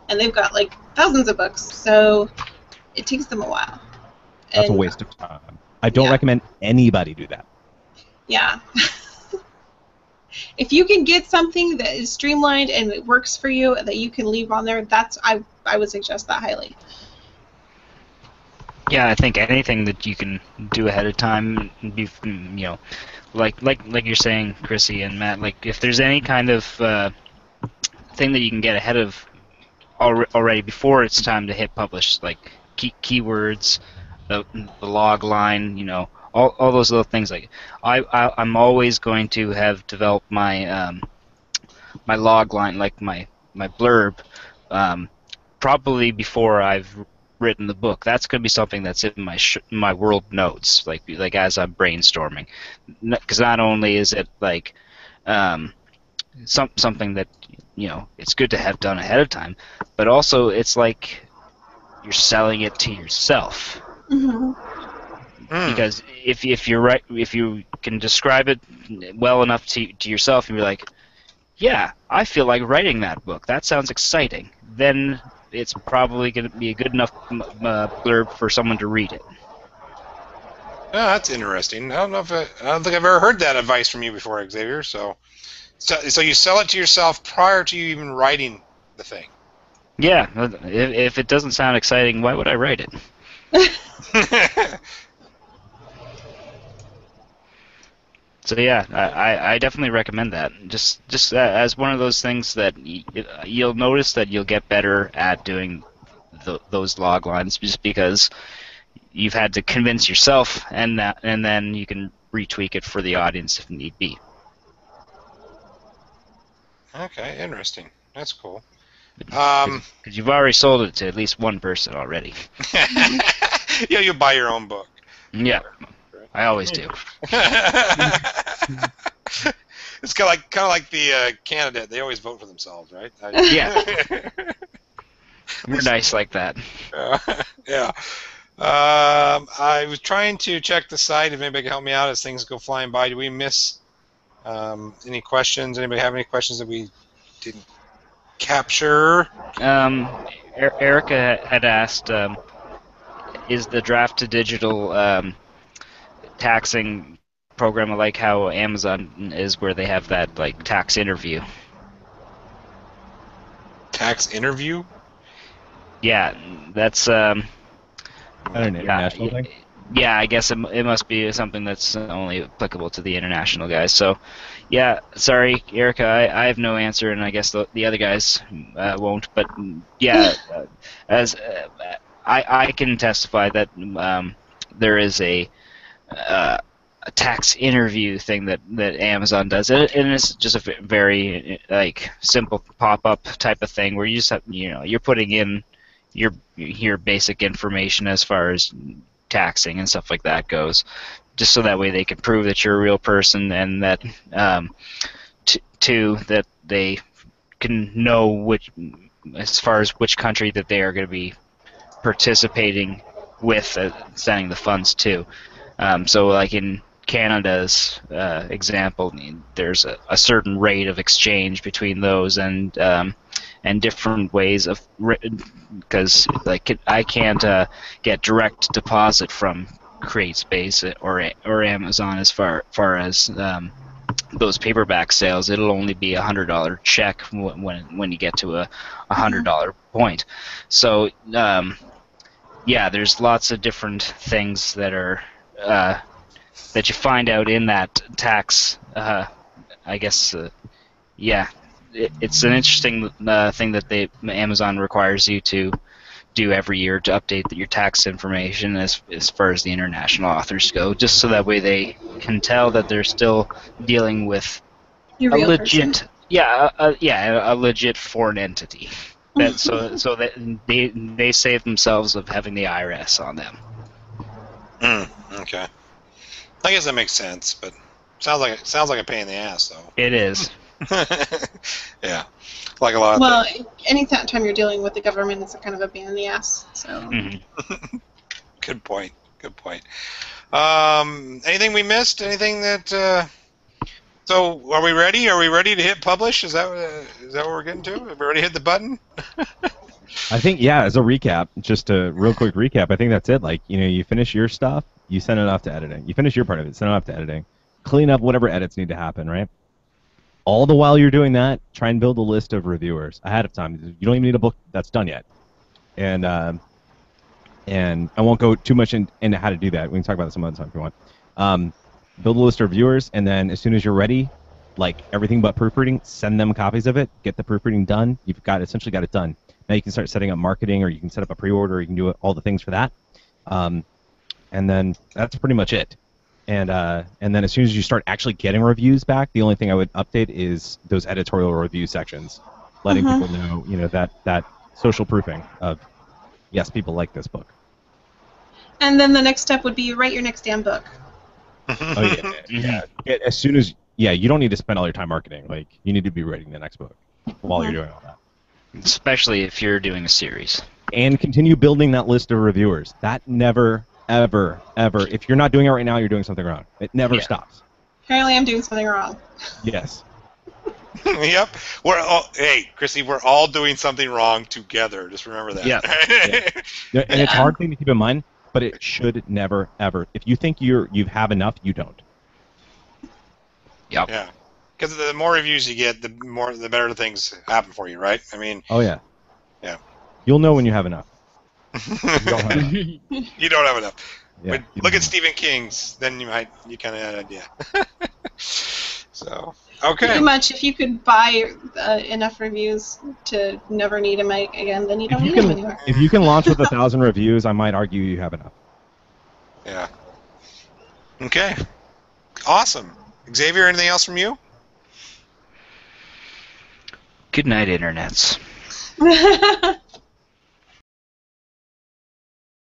And they've got like thousands of books, so it takes them a while. That's a waste of time. I don't Yeah. recommend anybody do that. Yeah. if you can get something that is streamlined and it works for you that you can leave on there, that's I I would suggest that highly. Yeah, I think anything that you can do ahead of time, you know, like like like you're saying, Crissy and Matt, like if there's any kind of uh, thing that you can get ahead of already before it's time to hit publish, like key- keywords, the, the log line, you know, all, all those little things. Like I, I I'm always going to have developed my um, my log line, like my my blurb, um, probably before I've written the book. That's going to be something that's in my my world notes, like like as I'm brainstorming, because not only is it like um, some something that you know it's good to have done ahead of time, but also it's like you're selling it to yourself hmm Hmm. because if if you're right if you can describe it well enough to to yourself and be like yeah i feel like writing that book that sounds exciting then it's probably going to be a good enough m- uh, blurb for someone to read it Oh, that's interesting. I don't know if I, I don't think I've ever heard that advice from you before, Xavier. So, so, so you sell it to yourself prior to you even writing the thing. Yeah, if, if it doesn't sound exciting, why would I write it? So yeah, I, I definitely recommend that. Just just uh, as one of those things that you'll notice that you'll get better at doing th- those log lines, just because you've had to convince yourself, and that, and then you can retweak it for the audience if need be. okay, interesting. That's cool. Um, you've already sold it to at least one person already. yeah, you buy your own book. Yeah, I always do. it's kind of like kind of like the uh, candidate. They always vote for themselves, right? Yeah. We're nice like that. Uh, yeah. Um, I was trying to check the site if anybody can help me out as things go flying by. Do we miss um, any questions? Anybody have any questions that we didn't capture? Um, er- Erica had asked, um, is the draft to digital um, taxing program like how Amazon is, where they have that like tax interview? Tax interview? Yeah, that's um, I don't know, yeah, international thing. Yeah. I guess it, it must be something that's only applicable to the international guys. So, yeah, sorry, Erica, I, I have no answer, and I guess the, the other guys uh, won't. But yeah, uh, as uh, I I can testify that um, there is a uh, a tax interview thing that, that Amazon does, and, and it's just a very like simple pop up type of thing where you just have you know you're putting in your your basic information as far as taxing and stuff like that goes, just so that way they can prove that you're a real person and that um, t- two that they can know which as far as which country that they are going to be participating with uh, sending the funds to. Um, so, like in Canada's uh, example, there's a, a certain rate of exchange between those and um, and different ways of because like I can't uh, get direct deposit from CreateSpace or or Amazon as far far as um, those paperback sales. It'll only be a hundred dollar check when when you get to a a hundred dollar point. So um, yeah, there's lots of different things that are uh, that you find out in that tax. Uh, I guess uh, yeah, it, it's an interesting uh, thing that they Amazon requires you to do every year to update your tax information as as far as the international authors go, just so that way they can tell that they're still dealing with a legit, person. yeah, a, a- yeah, a legit foreign entity. That so so that they they save themselves of having the IRS on them. Mm, okay. I guess that makes sense, but sounds like sounds like a pain in the ass, though. It is. yeah, like a lot Well, things. any th- time you're dealing with the government, it's a kind of a pain in the ass. So Mhm. Good point. Good point. Um, anything we missed? Anything that? Uh, so, are we ready? Are we ready to hit publish? Is that uh, is that what we're getting to? Have we already hit the button? I think yeah. As a recap, just a real quick recap. I think that's it. Like you know, you finish your stuff, you send it off to editing. You finish your part of it, send it off to editing. Clean up whatever edits need to happen, right? All the while you're doing that, try and build a list of reviewers ahead of time. You don't even need a book that's done yet. And um, and I won't go too much in, into how to do that. We can talk about that some other time if you want. Um, build a list of reviewers, and then as soon as you're ready, like everything but proofreading, send them copies of it. Get the proofreading done. You've got essentially got it done. Now you can start setting up marketing, or you can set up a pre-order. You can do all the things for that, um, and then that's pretty much it. And uh, and then as soon as you start actually getting reviews back, the only thing I would update is those editorial review sections, letting Mhm. people know, you know, that that social proofing of yes, people like this book. And then the next step would be write your next damn book. Oh yeah, yeah. Yeah, As soon as yeah, you don't need to spend all your time marketing. Like you need to be writing the next book while you're doing all that. Especially if you're doing a series. and continue building that list of reviewers. That never, ever, ever. If you're not doing it right now, you're doing something wrong. It never Yeah. stops. Apparently, I'm doing something wrong. Yes. yep. We're all, hey, Crissy, we're all doing something wrong together. Just remember that. Yeah. Yeah, And it's a hard thing to keep in mind. but it should never ever. If you think you're you have enough, you don't. Yep. Yeah. Because the more reviews you get, the more the better things happen for you, right? I mean, Oh yeah. Yeah. You'll know when you have enough. You don't have enough. you don't have enough. Yeah. but look don't at Stephen King's, then you might you kind of had an idea. so okay, Pretty much, if you could buy uh, enough reviews to never need a mic again, then you don't If you need them anymore. If you can launch with a thousand reviews, I might argue you have enough. yeah. Okay, awesome. Xavier, anything else from you? Good night, internets.